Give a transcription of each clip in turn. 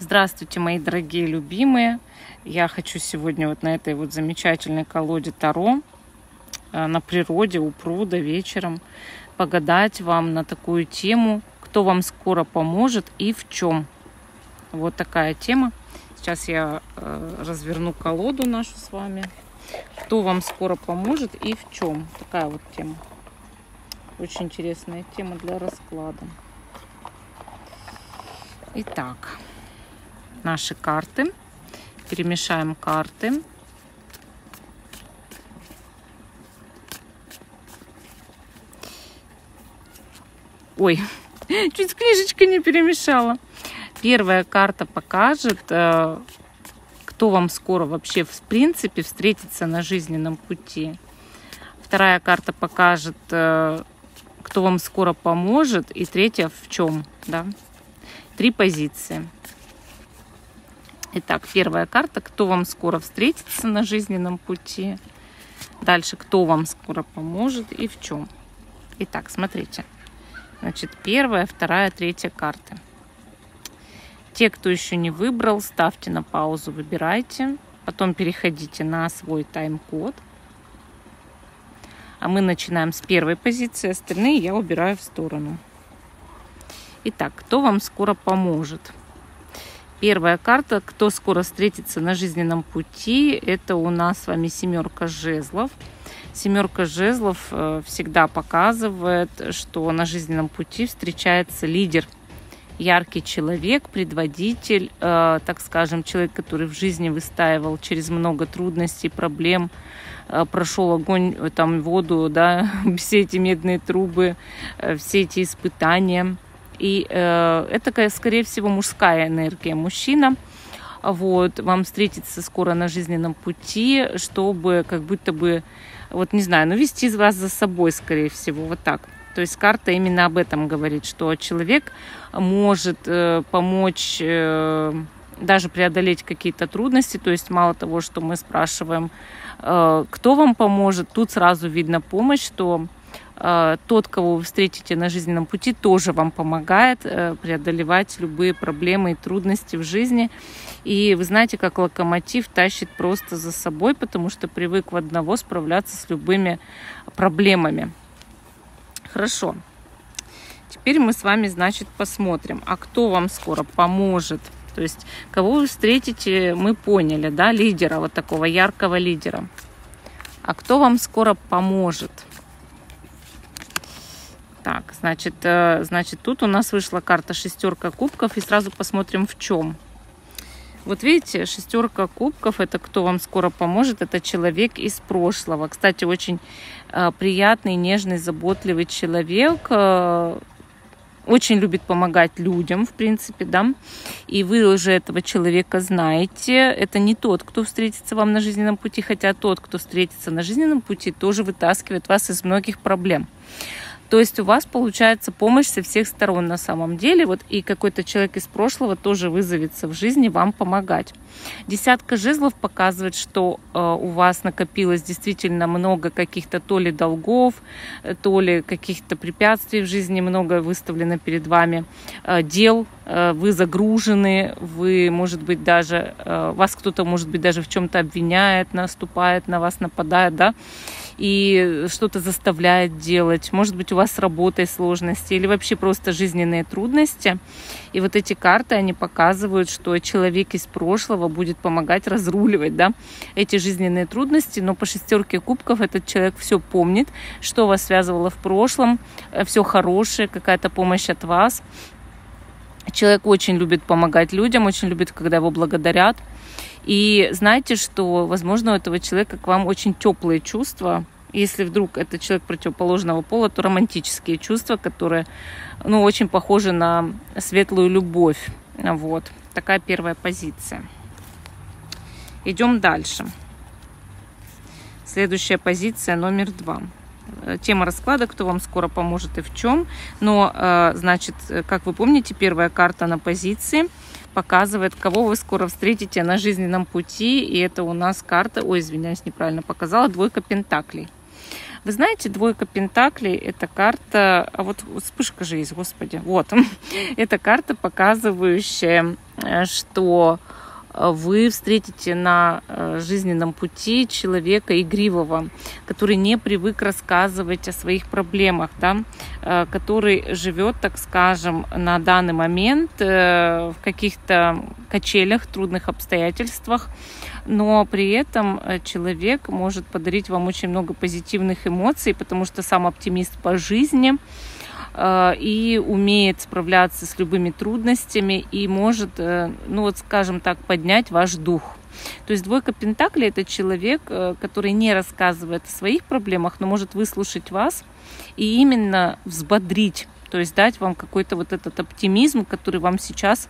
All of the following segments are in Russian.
Здравствуйте, мои дорогие любимые! Я хочу сегодня вот на этой вот замечательной колоде Таро э, на природе, у пруда вечером погадать вам на такую тему, кто вам скоро поможет и в чем. Вот такая тема. Сейчас я э, разверну колоду нашу с вами. Кто вам скоро поможет и в чем. Такая вот тема. Очень интересная тема для расклада. Итак, наши карты. Перемешаем карты. Ой, чуть книжечка не перемешала. Первая карта покажет, э, кто вам скоро вообще в принципе встретится на жизненном пути. Вторая карта покажет, э, кто вам скоро поможет. И третья в чем, да. Три позиции. Итак, первая карта, кто вам скоро встретится на жизненном пути. Дальше, кто вам скоро поможет и в чем. Итак, смотрите. Значит, первая, вторая, третья карты. Те, кто еще не выбрал, ставьте на паузу, выбирайте. Потом переходите на свой тайм-код. А мы начинаем с первой позиции, остальные я убираю в сторону. Итак, кто вам скоро поможет? Первая карта, кто скоро встретится на жизненном пути, это у нас с вами семерка жезлов. Семерка жезлов э, всегда показывает, что на жизненном пути встречается лидер, яркий человек, предводитель, э, так скажем, человек, который в жизни выстаивал через много трудностей, проблем, э, прошел огонь, там, воду, да, все эти медные трубы, все эти испытания – и э, это, скорее всего, мужская энергия. Мужчина вот, вам встретится скоро на жизненном пути, чтобы как будто бы, вот не знаю, ну вести вас за собой, скорее всего, вот так. То есть карта именно об этом говорит, что человек может э, помочь э, даже преодолеть какие-то трудности. То есть мало того, что мы спрашиваем, э, кто вам поможет, тут сразу видно помощь, что тот, кого вы встретите на жизненном пути, тоже вам помогает э, преодолевать любые проблемы и трудности в жизни. И вы знаете, как локомотив тащит просто за собой, потому что привык в одного справляться с любыми проблемами. Хорошо. Теперь мы с вами, значит, посмотрим, а кто вам скоро поможет. То есть, кого вы встретите, мы поняли, да, лидера, вот такого яркого лидера. А кто вам скоро поможет? Так, значит, э, значит, тут у нас вышла карта шестерка кубков, и сразу посмотрим в чем. Вот видите, шестерка кубков, это кто вам скоро поможет, это человек из прошлого. Кстати, очень э, приятный, нежный, заботливый человек, э, очень любит помогать людям, в принципе, да, и вы уже этого человека знаете. Это не тот, кто встретится вам на жизненном пути, хотя тот, кто встретится на жизненном пути, тоже вытаскивает вас из многих проблем. То есть у вас получается помощь со всех сторон на самом деле. Вот и какой-то человек из прошлого тоже вызовется в жизни вам помогать. Десятка жезлов показывает, что э, у вас накопилось действительно много каких-то то ли долгов, э, то ли каких-то препятствий в жизни, много выставлено перед вами э, дел, вы загружены, вы, может быть, даже, вас кто-то, может быть, даже в чем-то обвиняет, наступает на вас, нападает, да, и что-то заставляет делать. Может быть, у вас с работой сложности или вообще просто жизненные трудности. И вот эти карты, они показывают, что человек из прошлого будет помогать разруливать да, эти жизненные трудности. Но по шестерке кубков этот человек все помнит, что вас связывало в прошлом, э, все хорошее, какая-то помощь от вас. Человек очень любит помогать людям, очень любит, когда его благодарят. И знаете, что, возможно, у этого человека к вам очень теплые чувства. Если вдруг это человек противоположного пола, то романтические чувства, которые, ну, очень похожи на светлую любовь. Вот. Такая первая позиция. Идем дальше. Следующая позиция номер два. Э, тема расклада, кто вам скоро поможет и в чем. Но, э, значит, как вы помните, первая карта на позиции – показывает, кого вы скоро встретите на жизненном пути. И это у нас карта, ой, извиняюсь, неправильно показала, двойка пентаклей. Вы знаете, двойка Пентаклей – это карта, а вот вспышка же есть, господи, вот. Это карта, показывающая, э, что вы встретите на э, жизненном пути человека игривого, который не привык рассказывать о своих проблемах, да, э, который живет, так скажем, на данный момент э, в каких-то качелях, трудных обстоятельствах, но при этом человек может подарить вам очень много позитивных эмоций, потому что сам оптимист по жизни – и умеет справляться с любыми трудностями и может, э, ну вот скажем так, поднять ваш дух. То есть двойка Пентаклей – это человек, э, который не рассказывает о своих проблемах, но может выслушать вас и именно взбодрить, то есть дать вам какой-то вот этот оптимизм, который вам сейчас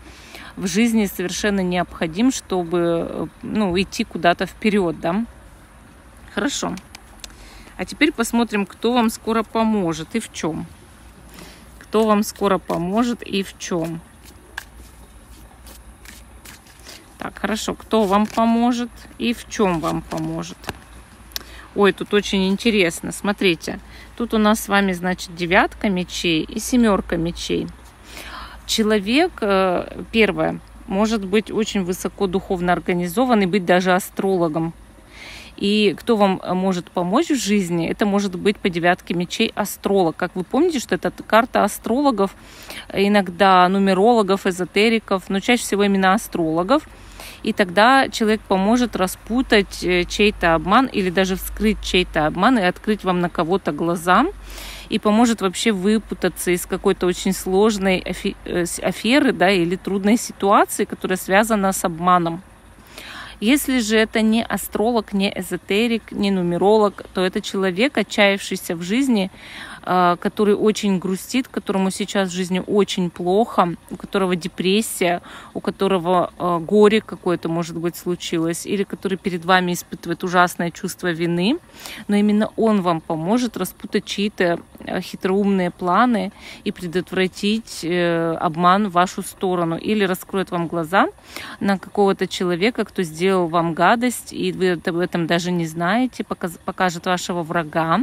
в жизни совершенно необходим, чтобы ну, идти куда-то вперед, да? Хорошо. А теперь посмотрим, кто вам скоро поможет и в чем кто вам скоро поможет и в чем. Так, хорошо, кто вам поможет и в чем вам поможет. Ой, тут очень интересно. Смотрите, тут у нас с вами, значит, девятка мечей и семерка мечей. Человек, э, первое, может быть очень высоко духовно организован и быть даже астрологом. И кто вам э, может помочь в жизни, это может быть по девятке мечей астролог. Как вы помните, что это карта астрологов, иногда нумерологов, эзотериков, но чаще всего именно астрологов. И тогда человек поможет распутать э, чей-то обман или даже вскрыть чей-то обман и открыть вам на кого-то глаза и поможет вообще выпутаться из какой-то очень сложной э, аферы да, или трудной ситуации, которая связана с обманом. Если же это не астролог, не эзотерик, не нумеролог, то это человек, отчаявшийся в жизни, который очень грустит, которому сейчас в жизни очень плохо, у которого депрессия, у которого а, горе какое-то, может быть, случилось, или который перед вами испытывает ужасное чувство вины, но именно он вам поможет распутать чьи-то а, хитроумные планы и предотвратить э, обман в вашу сторону, или раскроет вам глаза на какого-то человека, кто сделал вам гадость, и вы об этом даже не знаете, покажет вашего врага,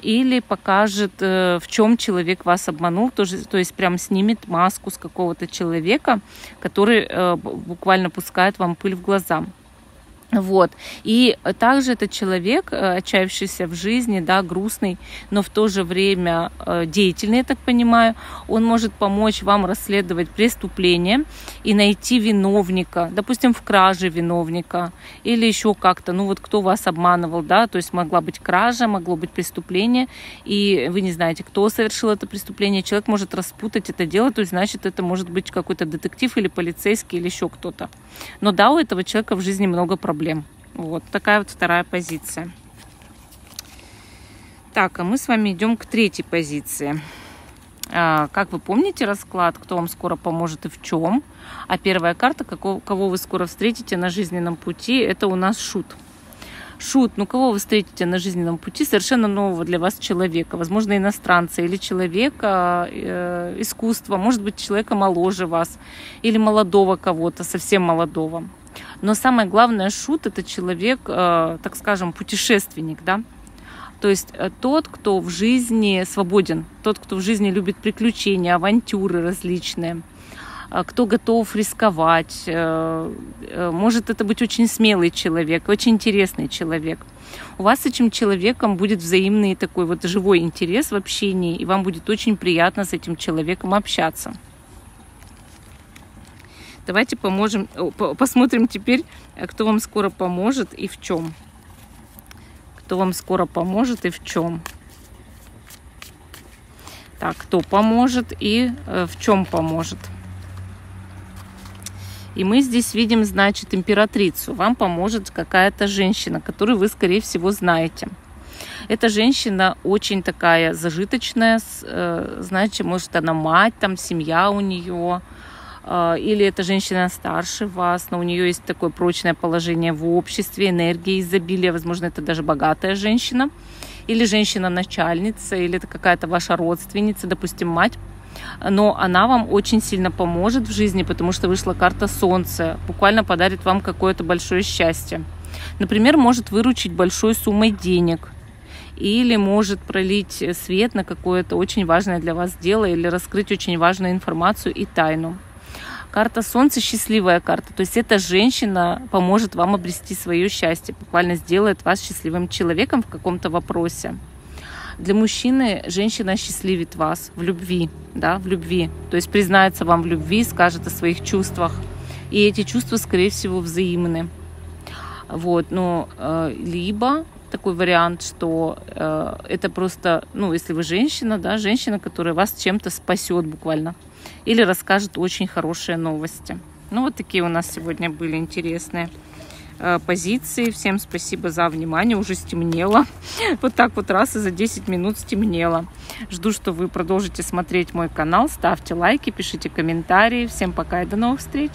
или покажет, э, в чем человек вас обманул, то, то есть прям снимет маску с какого-то человека, который э, буквально пускает вам пыль в глаза. Вот. И также этот человек, э, отчаявшийся в жизни, да, грустный, но в то же время э, деятельный, я так понимаю, он может помочь вам расследовать преступление и найти виновника, допустим, в краже виновника или еще как-то, ну вот кто вас обманывал, да, то есть могла быть кража, могло быть преступление, и вы не знаете, кто совершил это преступление, человек может распутать это дело, то есть значит это может быть какой-то детектив или полицейский или еще кто-то. Но да, у этого человека в жизни много проблем проблем. Вот такая вот вторая позиция. Так, а мы с вами идем к третьей позиции. А, как вы помните расклад, кто вам скоро поможет и в чем? А первая карта, какого, кого вы скоро встретите на жизненном пути, это у нас шут. Шут, ну кого вы встретите на жизненном пути совершенно нового для вас человека, возможно, иностранца или человека э, искусства, может быть, человека моложе вас или молодого кого-то, совсем молодого. Но самое главное, шут это человек, э, так скажем, путешественник, да. То есть э, тот, кто в жизни свободен, тот, кто в жизни любит приключения, авантюры различные, э, кто готов рисковать. Может это быть очень смелый человек, очень интересный человек. У вас с этим человеком будет взаимный такой вот живой интерес в общении, и вам будет очень приятно с этим человеком общаться. Давайте поможем, посмотрим теперь, э, кто вам скоро поможет и в чем. Кто вам скоро поможет и в чем. Так, кто поможет и э, в чем поможет. И мы здесь видим, значит, императрицу. Вам поможет какая-то женщина, которую вы, скорее всего, знаете. Эта женщина очень такая зажиточная, э, знаете, может, она мать, там семья у нее, или эта женщина старше вас, но у нее есть такое прочное положение в обществе, энергия, изобилие, возможно, это даже богатая женщина, или женщина-начальница, или это какая-то ваша родственница, допустим, мать, но она вам очень сильно поможет в жизни, потому что вышла карта Солнца, буквально подарит вам какое-то большое счастье. Например, может выручить большой суммой денег – или может пролить свет на какое-то очень важное для вас дело или раскрыть очень важную информацию и тайну. Карта Солнца – счастливая карта. То есть эта женщина поможет вам обрести свое счастье, буквально сделает вас счастливым человеком в каком-то вопросе. Для мужчины женщина счастливит вас в любви, да, в любви. То есть признается вам в любви, скажет о своих чувствах. И эти чувства, скорее всего, взаимны. Вот, ну, э, либо такой вариант, что э, это просто, ну, если вы женщина, да, женщина, которая вас чем-то спасет буквально, или расскажет очень хорошие новости. Ну, вот такие у нас сегодня были интересные э, позиции. Всем спасибо за внимание. Уже стемнело. Вот так вот раз и за 10 минут стемнело. Жду, что вы продолжите смотреть мой канал. Ставьте лайки, пишите комментарии. Всем пока и до новых встреч.